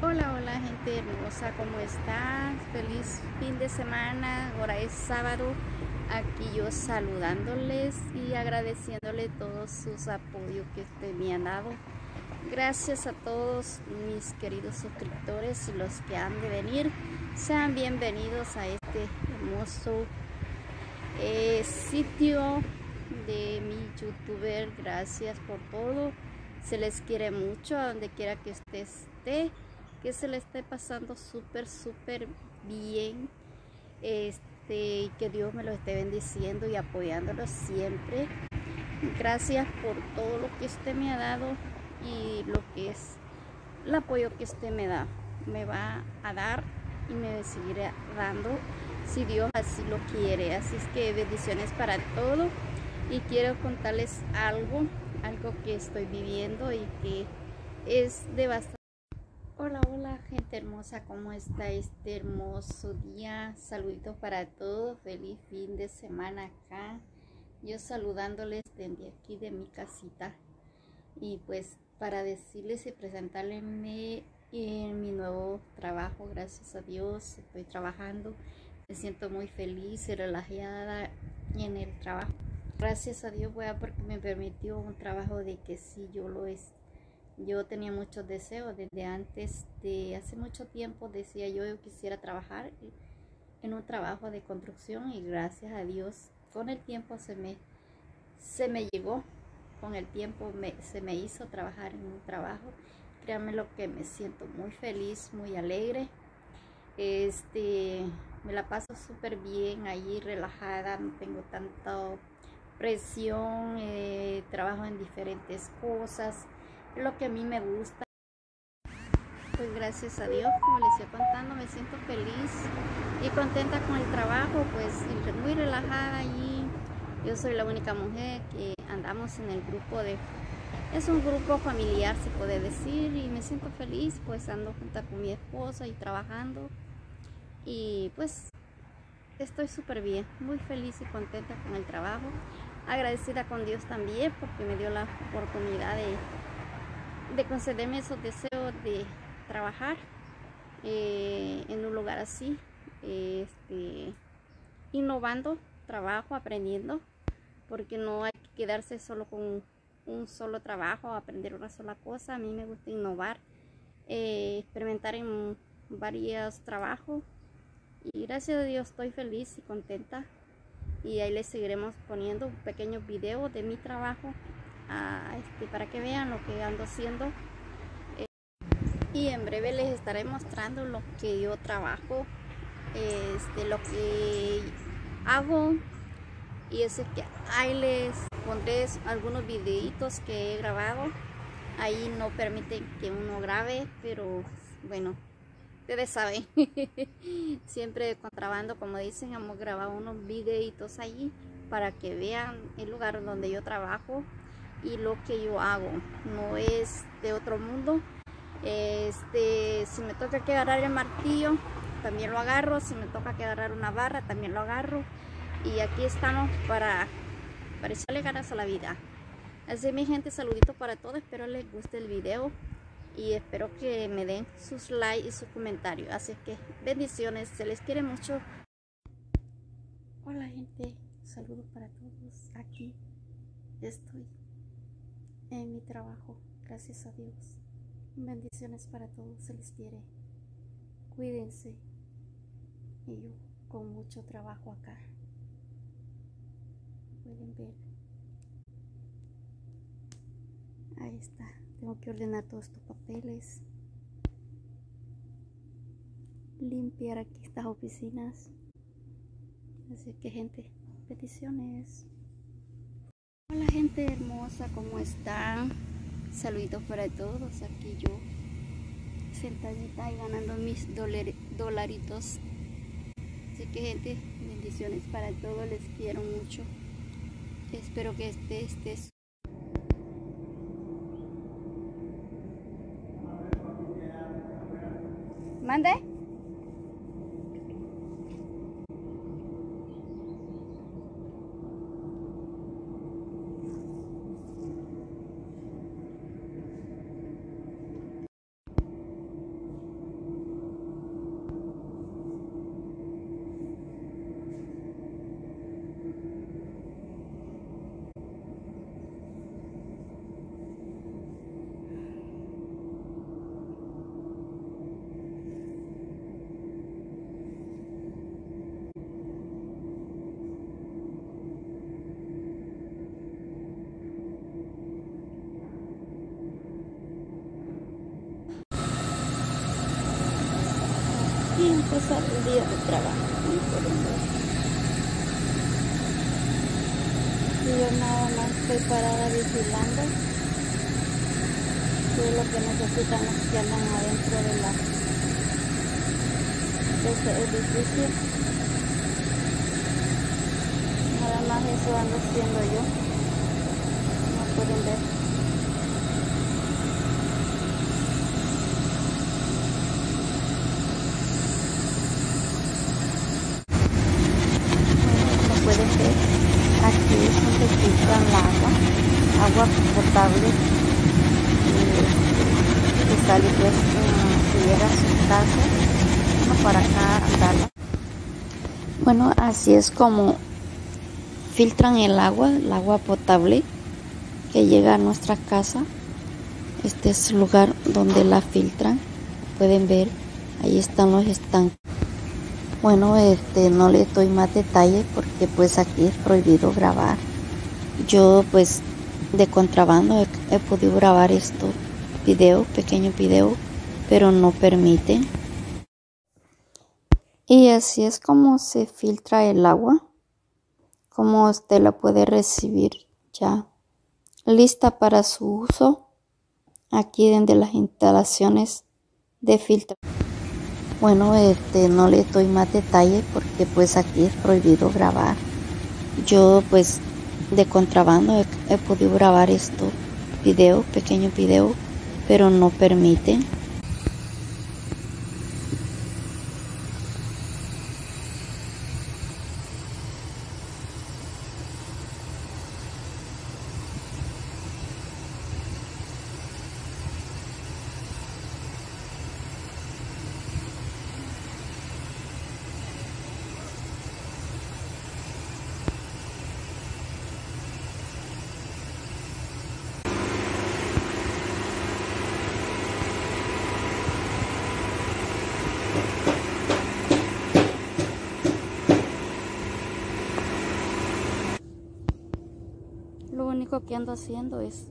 Hola, hola gente hermosa, ¿cómo estás? Feliz fin de semana, ahora es sábado, aquí yo saludándoles y agradeciéndole todos sus apoyos que me han dado. Gracias a todos mis queridos suscriptores y los que han de venir, sean bienvenidos a este hermoso eh, sitio de mi youtuber, gracias por todo, se les quiere mucho a donde quiera que esté que se le esté pasando súper, súper bien. Este, y que Dios me lo esté bendiciendo y apoyándolo siempre. Gracias por todo lo que usted me ha dado y lo que es el apoyo que usted me da. Me va a dar y me seguirá dando si Dios así lo quiere. Así es que bendiciones para todo. Y quiero contarles algo, algo que estoy viviendo y que es de bastante Hola, hola gente hermosa, ¿cómo está este hermoso día? Saluditos para todos, feliz fin de semana acá. Yo saludándoles desde aquí de mi casita. Y pues para decirles y presentarles en mi nuevo trabajo, gracias a Dios, estoy trabajando. Me siento muy feliz y relajada en el trabajo. Gracias a Dios, voy a porque me permitió un trabajo de que sí yo lo es yo tenía muchos deseos desde antes de hace mucho tiempo decía yo yo quisiera trabajar en un trabajo de construcción y gracias a Dios con el tiempo se me se me llegó con el tiempo se me hizo trabajar en un trabajo. Créanme lo que me siento muy feliz muy alegre. Este me la paso súper bien ahí relajada no tengo tanta presión eh, trabajo en diferentes cosas lo que a mí me gusta. Pues gracias a Dios, como les estoy contando, me siento feliz y contenta con el trabajo, pues muy relajada allí. Yo soy la única mujer que andamos en el grupo de... Es un grupo familiar, se puede decir, y me siento feliz, pues ando junto con mi esposa y trabajando. Y pues estoy súper bien, muy feliz y contenta con el trabajo. Agradecida con Dios también porque me dio la oportunidad de de concederme esos deseos de trabajar eh, en un lugar así, este, innovando, trabajo, aprendiendo, porque no hay que quedarse solo con un solo trabajo, aprender una sola cosa. A mí me gusta innovar, eh, experimentar en varios trabajos y gracias a Dios estoy feliz y contenta y ahí les seguiremos poniendo pequeños videos de mi trabajo este, para que vean lo que ando haciendo. Eh, y en breve les estaré mostrando lo que yo trabajo, este, lo que hago. Y es que ahí les pondré algunos videitos que he grabado. Ahí no permiten que uno grabe, pero bueno, ustedes saben. Siempre contrabando, como dicen, hemos grabado unos videitos allí para que vean el lugar donde yo trabajo y lo que yo hago. No es de otro mundo. Este si me toca que agarrar el martillo también lo agarro. Si me toca que agarrar una barra también lo agarro. Y aquí estamos para para echarle ganas a la vida. Así mi gente saludito para todos. Espero les guste el video y espero que me den sus likes y sus comentarios. Así que bendiciones se les quiere mucho. Hola gente saludos para todos. Aquí estoy en mi trabajo, gracias a Dios. Bendiciones para todos, se les quiere. Cuídense. Y yo con mucho trabajo acá. Pueden ver. Ahí está. Tengo que ordenar todos estos papeles. Limpiar aquí estas oficinas. Así que gente, peticiones. Hermosa, ¿cómo están? Saluditos para todos, aquí yo sentadita y ganando mis dolaritos. Así que gente, bendiciones para todos, les quiero mucho. Espero que este esté ¿Mande? Empezar el día de trabajo. Y yo nada más estoy parada vigilando todo lo que necesitan los que andan adentro de la de este edificio. Nada más eso ando haciendo yo. No pueden ver. aquí es donde filtran el agua, agua potable bueno, para acá. Bueno, así es como filtran el agua, el agua potable que llega a nuestra casa. Este es el lugar donde la filtran. Pueden ver, ahí están los estanques. Bueno, este, no le doy más detalles porque pues aquí es prohibido grabar. Yo pues de contrabando he, podido grabar esto, video, pequeño video, pero no permite. Y así es como se filtra el agua, como usted la puede recibir ya lista para su uso aquí dentro de las instalaciones de filtración. Bueno, este, no le doy más detalles porque pues aquí es prohibido grabar. Yo pues de contrabando he, podido grabar esto, video, pequeño video, pero no permite. Único que ando haciendo es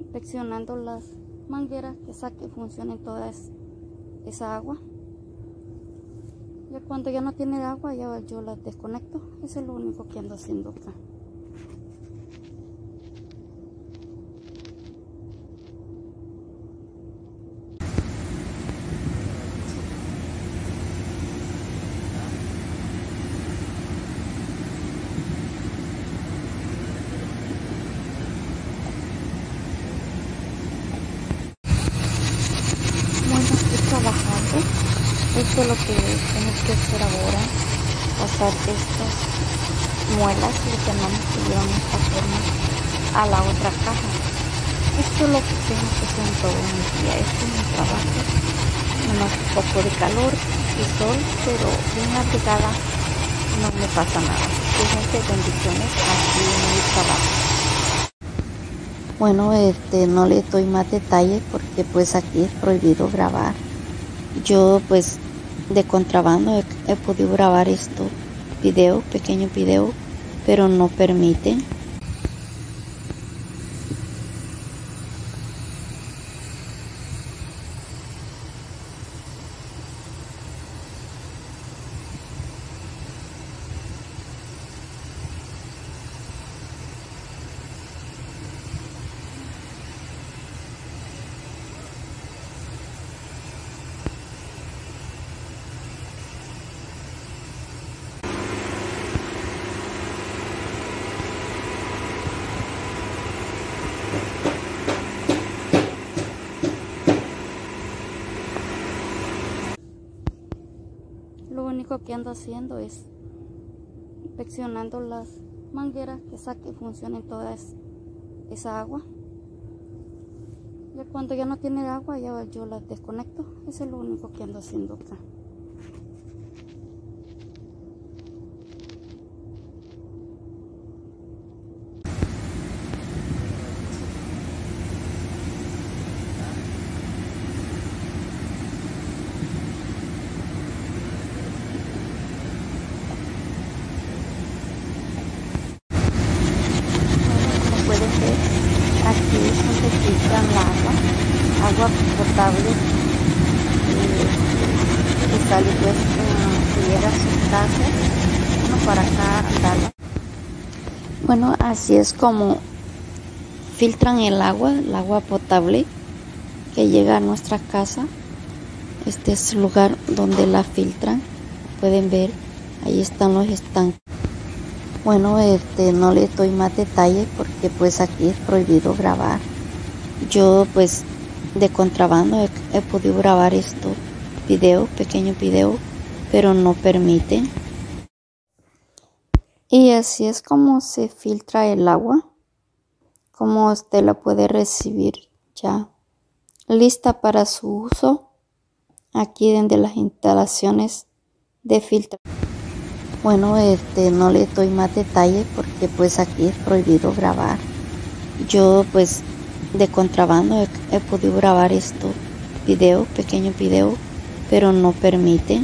inspeccionando las mangueras que saque funcionen toda esa agua. Ya cuando ya no tiene agua, ya yo las desconecto. Eso es lo único que ando haciendo acá. Esto es lo que tenemos que hacer ahora, pasar estas muelas, que llamamos que llevan esta forma, a la otra caja. Esto es lo que tengo que hacer en todo mi día, este es mi trabajo. Un poco de calor y sol, pero bien abrigada no me pasa nada. Gente, bendiciones aquí en mi trabajo. Bueno, este, no le doy más detalles porque pues aquí es prohibido grabar yo pues de contrabando he, podido grabar esto, video, pequeño video, pero no permite. Lo único que ando haciendo es inspeccionando las mangueras que saque funcionen toda esa agua. Ya cuando ya no tiene agua, ya yo las desconecto. Eso es lo único que ando haciendo acá. agua, agua potable que sale pues uh, llega a su casa bueno, para acá andarla bueno así es como filtran el agua el agua potable que llega a nuestra casa. Este es el lugar donde la filtran. Pueden ver ahí están los estanques. Bueno este no le doy más detalles porque pues aquí es prohibido grabar. Yo pues de contrabando he, podido grabar esto video pequeño video pero no permite y así es como se filtra el agua como usted la puede recibir ya lista para su uso aquí desde las instalaciones de filtro. Bueno este no le doy más detalles porque pues aquí es prohibido grabar. Yo pues de contrabando he, podido grabar esto video pequeño video pero no permite